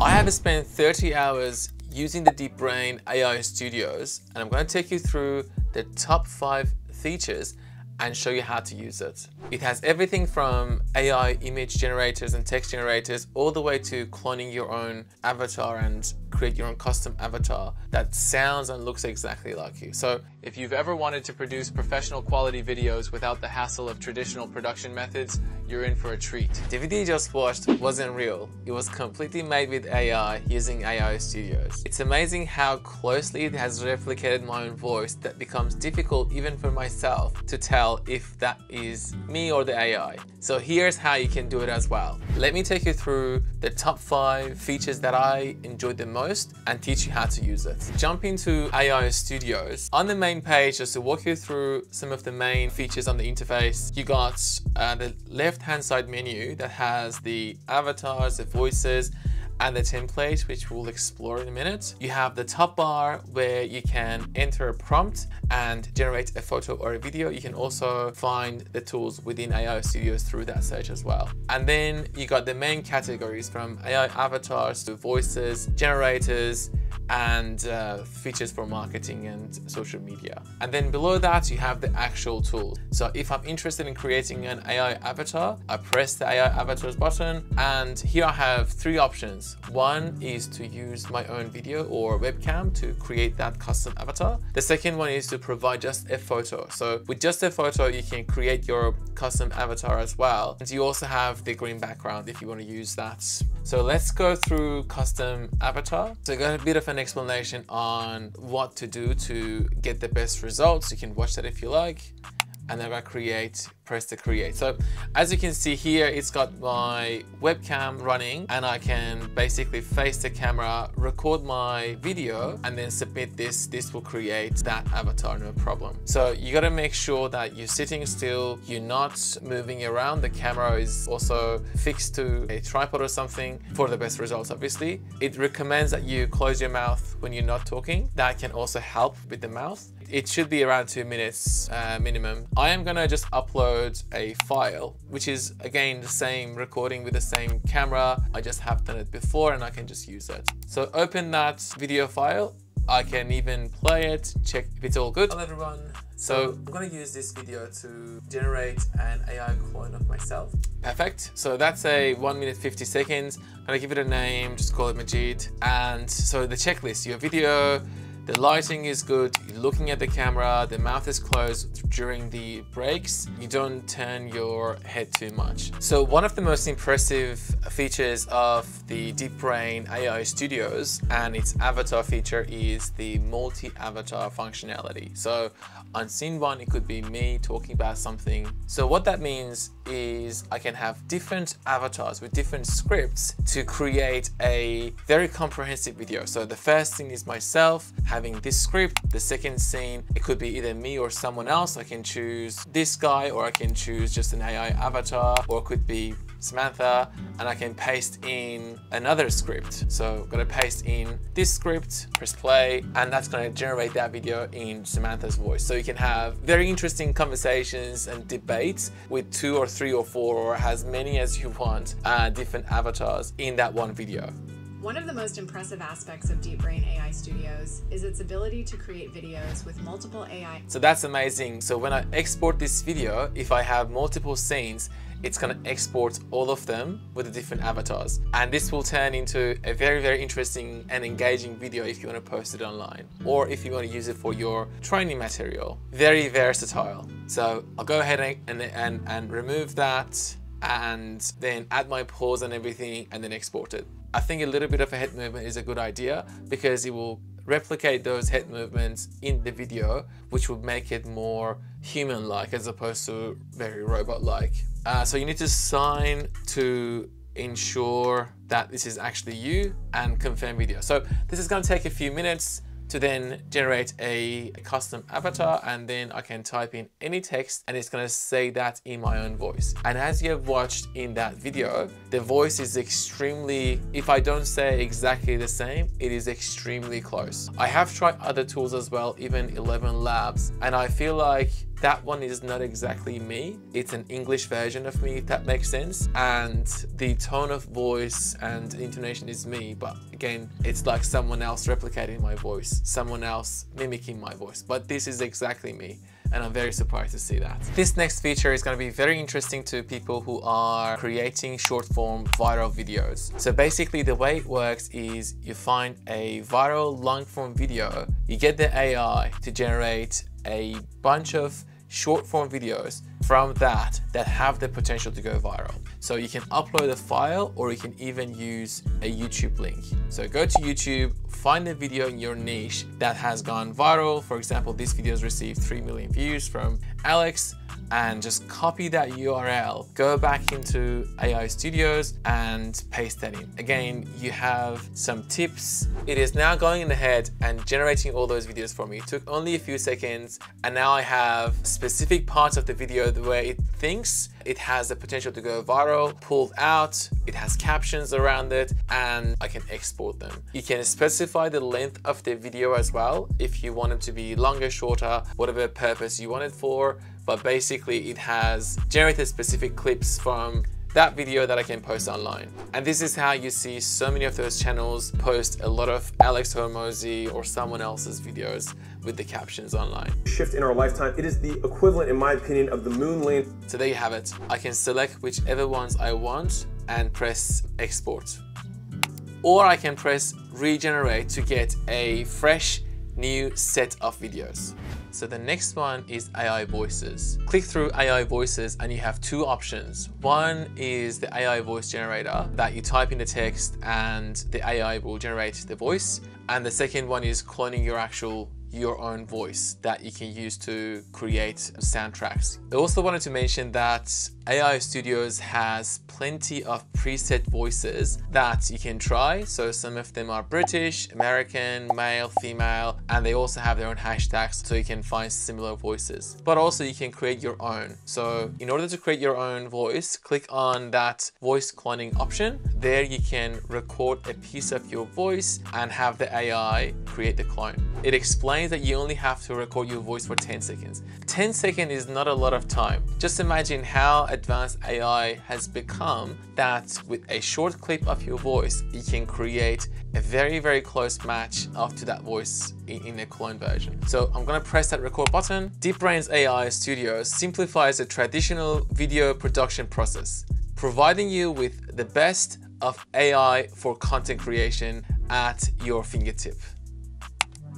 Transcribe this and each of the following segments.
I have spent 30 hours using the DeepBrain AI Studios and I'm going to take you through the top five features and show you how to use it. It has everything from AI image generators and text generators all the way to cloning your own avatar and create your own custom avatar that sounds and looks exactly like you. So if you've ever wanted to produce professional quality videos without the hassle of traditional production methods, you're in for a treat. The video you just watched wasn't real. It was completely made with AI using AI Studios. It's amazing how closely it has replicated my own voice that becomes difficult even for myself to tell if that is me or the AI. So here's how you can do it as well. Let me take you through the top five features that I enjoyed the most and teach you how to use it. Jump into AI Studios. On the main page, just to walk you through some of the main features on the interface, you got uh, the left left-hand side menu that has the avatars, the voices, and the template, which we'll explore in a minute. You have the top bar where you can enter a prompt and generate a photo or a video. You can also find the tools within AI Studios through that search as well. And then you got the main categories from AI avatars to voices, generators, and uh, features for marketing and social media. And then below that, you have the actual tools. So if I'm interested in creating an AI avatar, I press the AI avatars button and here I have three options. One is to use my own video or webcam to create that custom avatar. The second one is to provide just a photo. So with just a photo, you can create your custom avatar as well. And you also have the green background if you want to use that. So let's go through custom avatar. So I got a bit of an explanation on what to do to get the best results. You can watch that if you like. And then I create press to create. So as you can see here, it's got my webcam running and I can basically face the camera, record my video and then submit this. This will create that avatar, no problem. So you gotta make sure that you're sitting still, you're not moving around. The camera is also fixed to a tripod or something for the best results, obviously. It recommends that you close your mouth when you're not talking. That can also help with the mouth. It should be around two minutes uh, minimum. I am gonna just upload a file, which is again the same recording with the same camera. I just have done it before and I can just use it. So open that video file. I can even play it, check if it's all good. Hello everyone. So I'm gonna use this video to generate an AI clone of myself. Perfect. So that's a one minute 50 seconds. I'm gonna give it a name, just call it Majid. And so the checklist, your video, the lighting is good, you're looking at the camera, the mouth is closed during the breaks, you don't turn your head too much. So one of the most impressive features of the DeepBrain AI Studios and its avatar feature is the multi-avatar functionality. So on scene one, it could be me talking about something. So what that means is I can have different avatars with different scripts to create a very comprehensive video. So the first thing is myself having this script. The second scene, it could be either me or someone else. I can choose this guy or I can choose just an AI avatar or it could be Samantha and I can paste in another script. So I'm gonna paste in this script, press play, and that's gonna generate that video in Samantha's voice. So you can have very interesting conversations and debates with two or three or four or as many as you want uh, different avatars in that one video. One of the most impressive aspects of DeepBrain AI Studios is its ability to create videos with multiple AI. So that's amazing. So when I export this video, if I have multiple scenes, it's going to export all of them with the different avatars. And this will turn into a very, very interesting and engaging video if you want to post it online or if you want to use it for your training material. Very versatile. So I'll go ahead and, and, and remove that and then add my pause and everything and then export it. I think a little bit of a head movement is a good idea because it will replicate those head movements in the video, which would make it more human-like as opposed to very robot-like. Uh, so you need to sign to ensure that this is actually you and confirm video. So this is going to take a few minutes to then generate a, custom avatar and then I can type in any text and it's gonna say that in my own voice. And as you have watched in that video, the voice is extremely, if I don't say exactly the same, it is extremely close. I have tried other tools as well, even 11 Labs, and I feel like that one is not exactly me. It's an English version of me, if that makes sense. And the tone of voice and intonation is me, but again, it's like someone else replicating my voice, someone else mimicking my voice. But this is exactly me and I'm very surprised to see that. This next feature is going to be very interesting to people who are creating short form viral videos. So basically the way it works is you find a viral long form video, you get the AI to generate a bunch of short form videos from that that have the potential to go viral. So you can upload a file or you can even use a YouTube link. So go to YouTube, find a video in your niche that has gone viral. For example, this video has received 3 million views from Alex and just copy that URL, go back into AI Studios and paste that in. Again, you have some tips. It is now going ahead and generating all those videos for me. It took only a few seconds and now I have specific parts of the video where it thinks it has the potential to go viral, pulled out, it has captions around it, and I can export them. You can specify the length of the video as well if you want it to be longer, shorter, whatever purpose you want it for but basically it has generated specific clips from that video that I can post online. And this is how you see so many of those channels post a lot of Alex Hormozi or someone else's videos with the captions online. Shift in our lifetime, it is the equivalent, in my opinion, of the moon landing. So there you have it. I can select whichever ones I want and press export. Or I can press regenerate to get a fresh new set of videos. So the next one is AI voices. Click through AI voices and you have two options. One is the AI voice generator that you type in the text and the AI will generate the voice. And the second one is cloning your actual your own voice that you can use to create soundtracks. I also wanted to mention that AI Studios has plenty of preset voices that you can try. So some of them are British, American, male, female, and they also have their own hashtags so you can find similar voices. But also you can create your own. So in order to create your own voice, click on that voice cloning option. There you can record a piece of your voice and have the AI create the clone. It explains that you only have to record your voice for 10 seconds. 10 seconds is not a lot of time. Just imagine how advanced AI has become that with a short clip of your voice, you can create a very, very close match after that voice in, in a clone version. So I'm gonna press that record button. DeepBrain's AI Studio simplifies the traditional video production process, providing you with the best of AI for content creation at your fingertip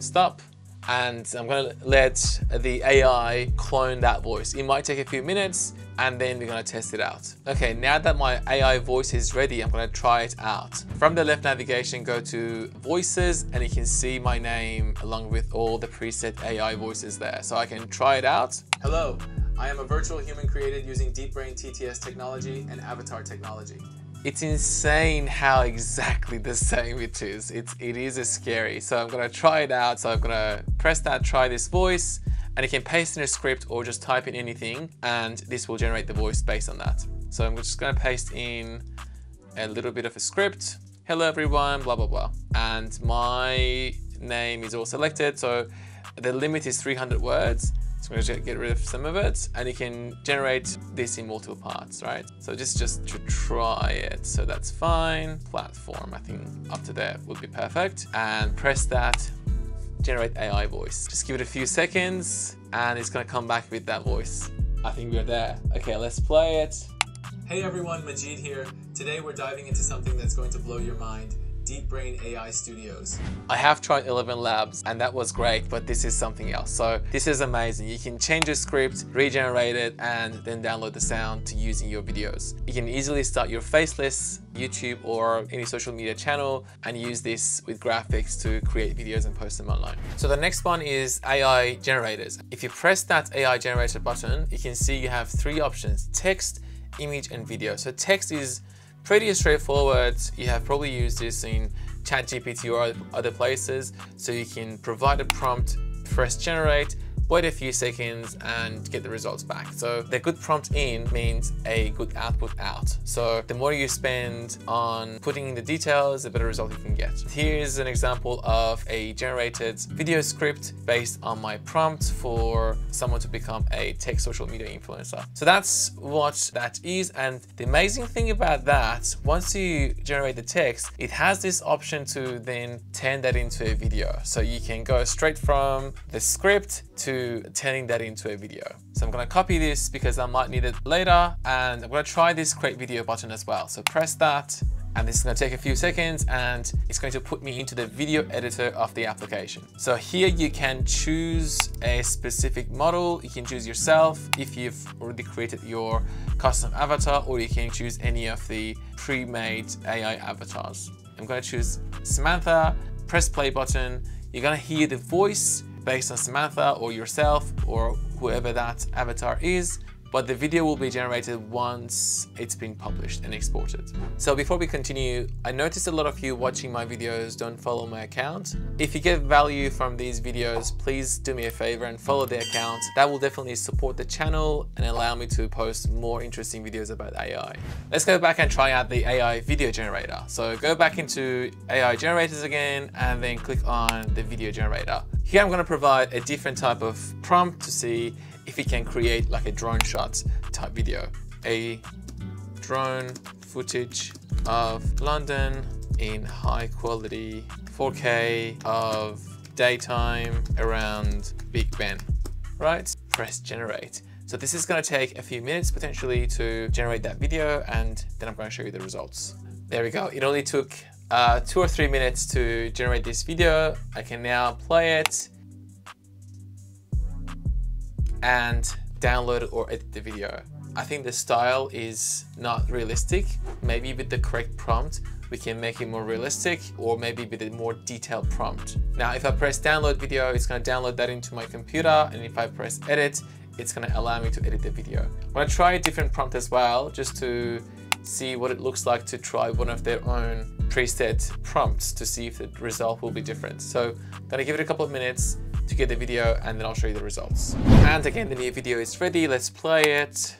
stop and I'm gonna let the AI clone that voice. It might take a few minutes and then we're gonna test it out. Okay, now that my AI voice is ready, I'm gonna try it out. From the left navigation, go to voices and you can see my name along with all the preset AI voices there. So I can try it out. Hello, I am a virtual human created using DeepBrain TTS technology and avatar technology. It's insane how exactly the same it is. It's, it is scary. So I'm gonna try it out. So I'm gonna press that, try this voice, and you can paste in a script or just type in anything, and this will generate the voice based on that. So I'm just gonna paste in a little bit of a script. Hello everyone, blah, blah, blah. And my name is all selected. So the limit is 300 words. So I'm to get rid of some of it and you can generate this in multiple parts, right? So just, just to try it. So that's fine. Platform, I think up to there would be perfect. And press that, generate AI voice. Just give it a few seconds and it's to come back with that voice. I think we're there. Okay, let's play it. Hey everyone, Majid here. Today we're diving into something that's going to blow your mind. DeepBrain AI Studios. I have tried Eleven Labs and that was great, but this is something else. So this is amazing. You can change the script, regenerate it, and then download the sound to use in your videos. You can easily start your faceless YouTube or any social media channel and use this with graphics to create videos and post them online. So the next one is AI generators. If you press that AI generator button, you can see you have three options, text, image, and video. So text is pretty straightforward. You have probably used this in ChatGPT or other places. So you can provide a prompt, press generate, wait a few seconds and get the results back. So the good prompt in means a good output out. So the more you spend on putting in the details, the better result you can get. Here's an example of a generated video script based on my prompt for someone to become a tech social media influencer. So that's what that is. And the amazing thing about that, once you generate the text, it has this option to then turn that into a video. So you can go straight from the script to turning that into a video. So I'm gonna copy this because I might need it later and I'm gonna try this create video button as well. So press that and this is to take a few seconds and it's going to put me into the video editor of the application. So here you can choose a specific model. You can choose yourself if you've already created your custom avatar or you can choose any of the pre-made AI avatars. I'm to choose Samantha, press play button. You're to hear the voice based on Samantha or yourself or whoever that avatar is but the video will be generated once it's been published and exported. So before we continue, I noticed a lot of you watching my videos don't follow my account. If you get value from these videos, please do me a favor and follow the account. That will definitely support the channel and allow me to post more interesting videos about AI. Let's go back and try out the AI video generator. So go back into AI generators again and then click on the video generator. Here I'm going to provide a different type of prompt to see if it can create like a drone shots type video. A drone footage of London in high quality 4K of daytime around Big Ben, right? Press generate. So this is gonna take a few minutes potentially to generate that video and then I'm gonna show you the results. There we go. It only took uh, two or three minutes to generate this video. I can now play it and download or edit the video. I think the style is not realistic. Maybe with the correct prompt, we can make it more realistic or maybe with a more detailed prompt. Now, if I press download video, it's gonna download that into my computer. And if I press edit, it's gonna allow me to edit the video. I'm gonna try a different prompt as well, just to see what it looks like to try one of their own preset prompts to see if the result will be different. So I'm gonna give it a couple of minutes to get the video and then I'll show you the results. And again, the new video is ready. Let's play it.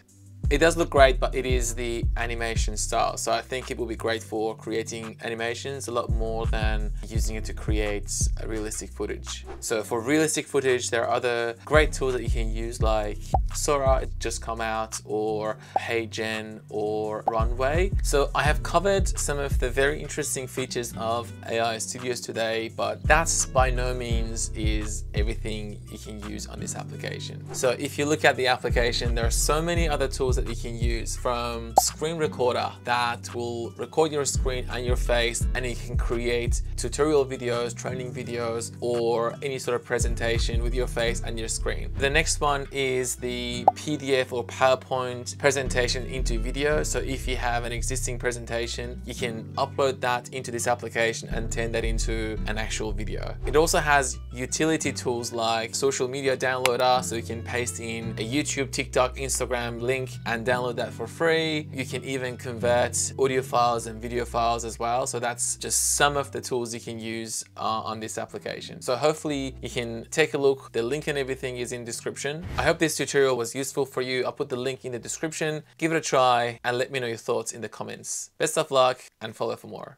It does look great, but it is the animation style. So I think it will be great for creating animations a lot more than using it to create realistic footage. So for realistic footage, there are other great tools that you can use like Sora just come out or HeyGen or Runway. So I have covered some of the very interesting features of AI Studios today, but that's by no means is everything you can use on this application. So if you look at the application, there are so many other tools that you can use from screen recorder that will record your screen and your face and you can create tutorial videos, training videos, or any sort of presentation with your face and your screen. The next one is the PDF or PowerPoint presentation into video. So if you have an existing presentation, you can upload that into this application and turn that into an actual video. It also has utility tools like social media downloader, so you can paste in a YouTube, TikTok, Instagram link and download that for free. You can even convert audio files and video files as well. So that's just some of the tools you can use uh, on this application. So hopefully you can take a look. The link and everything is in description. I hope this tutorial was useful for you. I'll put the link in the description. Give it a try and let me know your thoughts in the comments. Best of luck and follow for more.